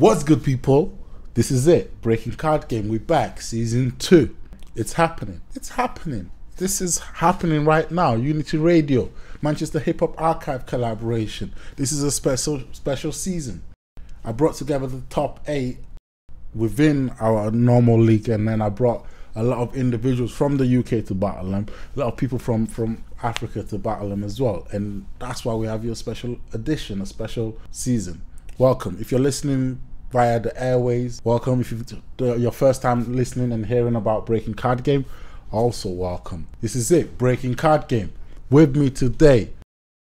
What's good, people? This is it. Breaking Card Game. We're back. Season two. It's happening. It's happening. This is happening right now. Unity Radio, Manchester Hip Hop Archive collaboration. This is a special special season. I brought together the top eight within our normal league, and then I brought a lot of individuals from the UK to battle them, a lot of people from from Africa to battle them as well, and that's why we have your special edition, a special season. Welcome. If you're listening via the airways, welcome. If you're your first time listening and hearing about Breaking Card Game, also welcome. This is it, Breaking Card Game. With me today,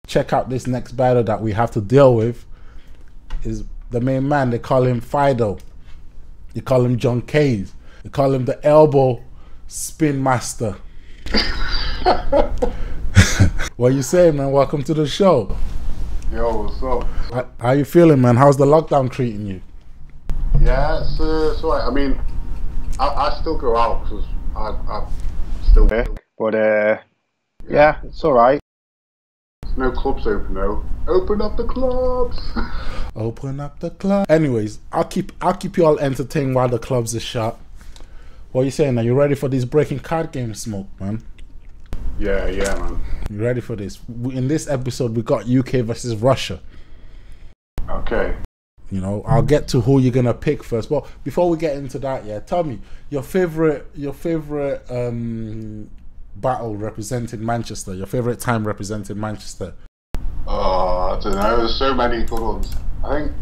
check out this next battle that we have to deal with. Is the main man? They call him Fido. They call him John Case. They call him the elbow spin master. what you saying, man? Welcome to the show. Yo, what's up? How, how you feeling, man? How's the lockdown treating you? Yeah, it's, uh, it's alright. I mean, I, I still go out because I, I still work, but uh, yeah, it's alright. There's no clubs open though. Open up the clubs. Open up the club. Anyways, I'll keep I'll keep you all entertained while the clubs are shut. What are you saying? Are you ready for this breaking card game smoke, man? yeah, yeah, man. You ready for this? In this episode, we got UK versus Russia. Okay. You know, I'll get to who you're gonna pick first. But before we get into that, yeah, tell me your favorite your favorite um battle representing Manchester. Your favorite time representing Manchester. Oh, I don't know. There's so many good ones. I think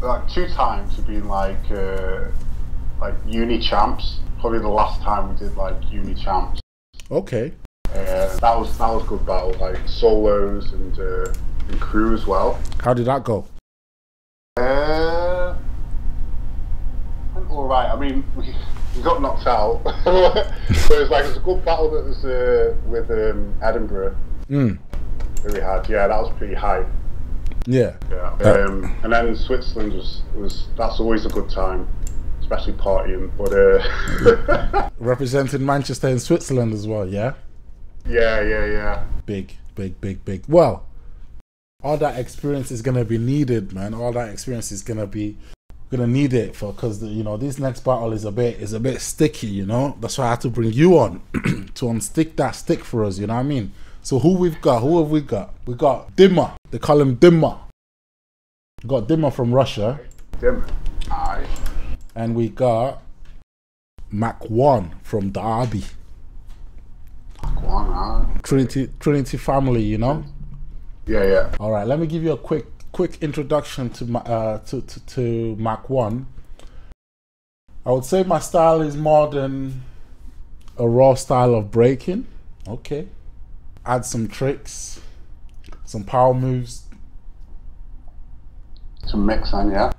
like two times have been like uh, like uni champs. Probably the last time we did like uni champs. Okay. Uh, that was that was good battle. Like solos and uh, and crew as well. How did that go? Uh, went all right. I mean, we, we got knocked out, but it was like it was a good battle that was uh, with um, Edinburgh Mm. we had. Yeah, that was pretty high. Yeah. Yeah, Uh, um, and then in Switzerland was was that's always a good time, especially partying. But uh, Representing Manchester in Switzerland as well, yeah? yeah, yeah, yeah. Big, big, big, big. Well, all that experience is gonna be needed, man. All that experience is gonna be gonna need it for because you know this next battle is a bit is a bit sticky, you know. That's why I had to bring you on to unstick that stick for us. You know what I mean? So who we've got? Who have we got? We got Dima. They call him Dima. We got Dima from Russia, Dim. Aye. and we got Mac One from Derby. Go on, aye. Trinity Trinity family, you know. Yeah, yeah. All right, let me give you a quick quick introduction to my uh, to, to to Mac One. I would say my style is more than a raw style of breaking. Okay, add some tricks, some power moves. Some mix on, yeah.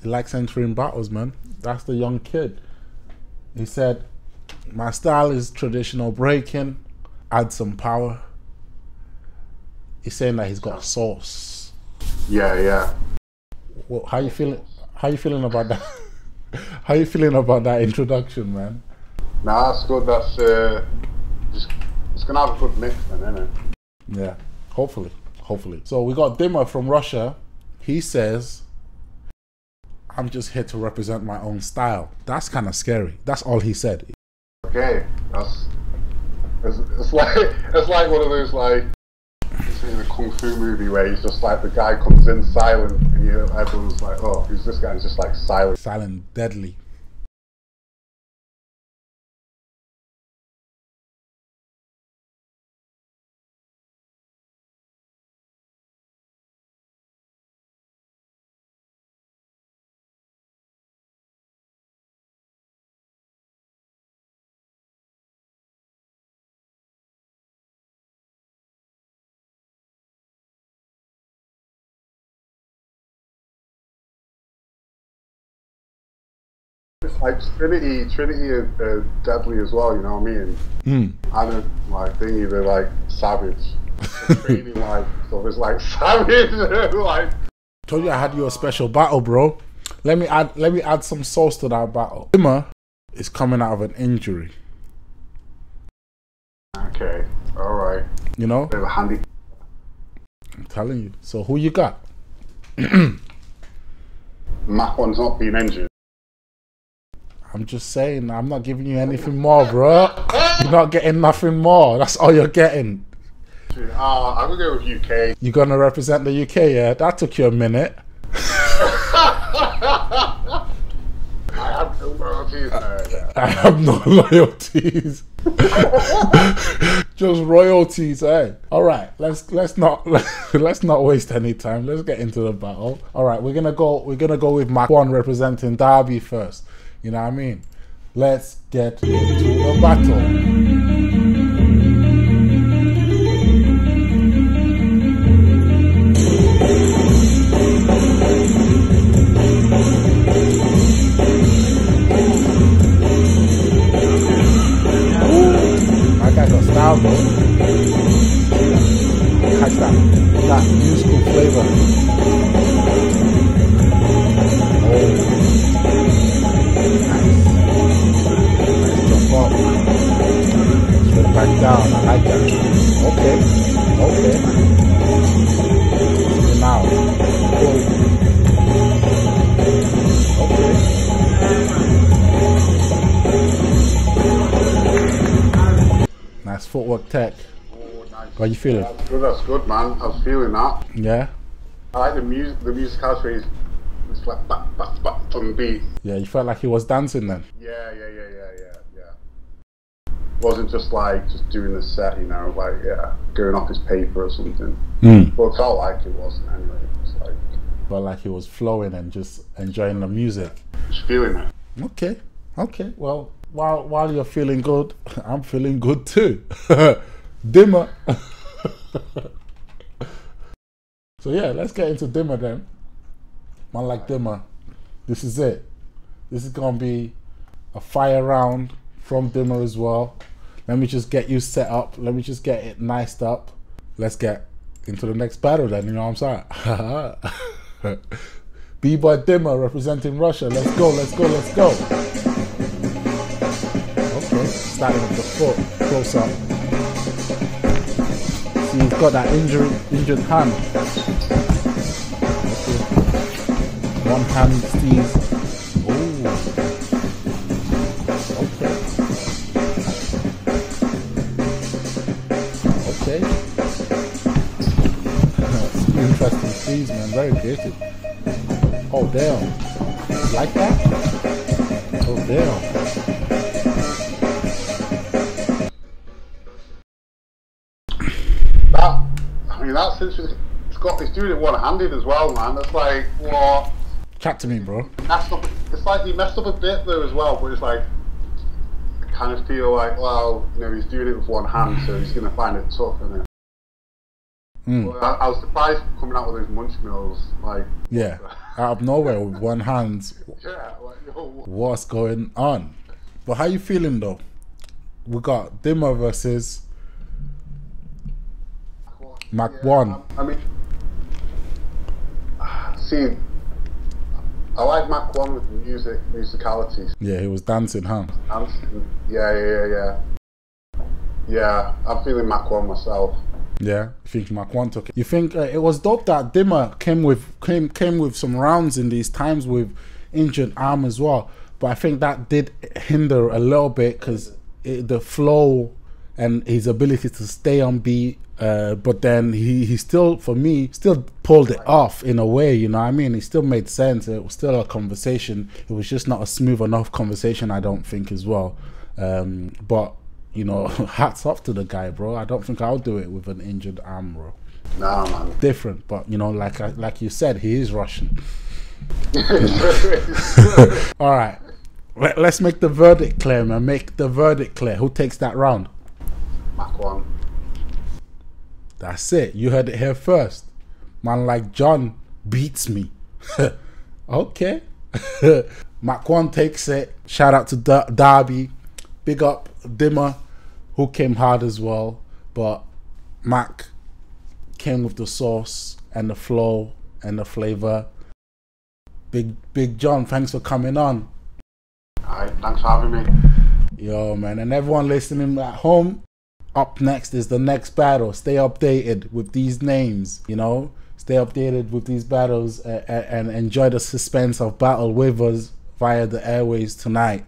He likes entering battles, man. That's the young kid. He said, "My style is traditional breaking. Add some power." He's saying that he's got sauce. Yeah, yeah. Well, how you feeling? How you feeling about that? how you feeling about that introduction, man? Nah, that's good. That's uh, just it's gonna have a good mix then, isn't it? Yeah, hopefully, hopefully. So we got Dima from Russia. He says, "I'm just here to represent my own style." That's kind of scary. That's all he said. Okay, that's it's, it's like it's like one of those like it's in a kung fu movie where he's just like the guy comes in silent and you everyone's like, oh, who's this guy? He's just like silent. Silent, deadly. Like Trinity, Trinity uh, deadly as well. You know what I mean? Mm. And uh, like thingy, they're like savage. Training like stuff is like savage. like Told you I had you a special battle, bro. Let me add. Let me add some sauce to that battle. Dima is coming out of an injury. okay, all right, You know, bit of a handy. I'm telling you. So who you got? Mach 1's not being injured. I'm just saying, I'm not giving you anything more, bro. You're not getting nothing more. That's all you're getting. Uh, I'm gonna go with UK. You're gonna represent the UK, yeah? That took you a minute. I have no loyalties. No, I have no loyalties. Just royalties, eh? All right, let's let's not let's not waste any time. Let's get into the battle. All right, we're gonna go. We're gonna go with Mac One representing Derby first. You know what I mean? Let's get into the battle. Footwork tech. Oh, nice. How you feeling? That's good. That's good, man. I was feeling that. Yeah? I like the music. The music musicality is it's like back, back, back on beat. Yeah, you felt like he was dancing then? Yeah, yeah, yeah, yeah, yeah, yeah. Wasn't just like just doing the set, you know, like yeah, going off his paper or something. Mm. Well, it felt like it wasn't anyway. It was like Felt like he was flowing and just enjoying the music. just feeling it. Okay, okay. Well, while while you're feeling good, I'm feeling good too. Dima. so yeah, let's get into Dima then. Man like Dima. This is it. This is gonna be a fire round from Dima as well. Let me just get you set up. Let me just get it niced up. Let's get into the next battle then, you know what I'm saying? B-Boy Dima representing Russia. Let's go, let's go, let's go. Okay, starting with the foot, close up. See, he's got that injured, injured hand. Okay. One hand Steve. Oh. Okay. Okay. Interesting Steves, man. Very creative. Oh, damn. Like that? Oh, damn. I mean, that's interesting. It's got doing it one-handed as well, man. That's like what. Chat to me, bro. Messed up. It's like he messed up a bit though as well, but it's like I kind of feel like well, you know, he's doing it with one hand, so he's gonna find it tough, isn't it? Mm. I, I was surprised coming out with those munch mills, like Yeah. Out of nowhere with one hand. yeah, like yo, What's going on? But how you feeling though? We got Dima versus Mac yeah, one. I mean, see, I like Mac one with the music, musicalities. Yeah, he was dancing, huh? I'm, yeah, yeah, yeah, yeah. Yeah, I'm feeling Mac one myself. Yeah, you think Mac One took it? You think uh, it was dope that Dima came with came came with some rounds in these times with injured arm as well. But I think that did hinder a little bit because the flow and his ability to stay on beat. Uh, but then he, he still, for me, still pulled it off in a way. You know what I mean? It still made sense. It was still a conversation. It was just not a smooth enough conversation, I don't think, as well. Um, but you know, hats off to the guy, bro. I don't think I'll do it with an injured arm, bro. Nah, man. Different, but you know, like I, like you said, he is Russian. All right, Let, let's make the verdict clear, man. Make the verdict clear. Who takes that round? One. That's it. You heard it here first. Man, like John beats me. okay. Mac one takes it. Shout out to Dar- Derby. Big up Dima, who came hard as well. But Mac came with the sauce and the flow and the flavor. Big Big John, thanks for coming on. Alright, thanks for having me. Yo, man, and everyone listening at home, up next is the next battle. Stay updated with these names, you know. Stay updated with these battles uh, and enjoy the suspense of battle with us via the airways tonight.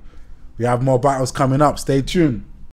We have more battles coming up. Stay tuned.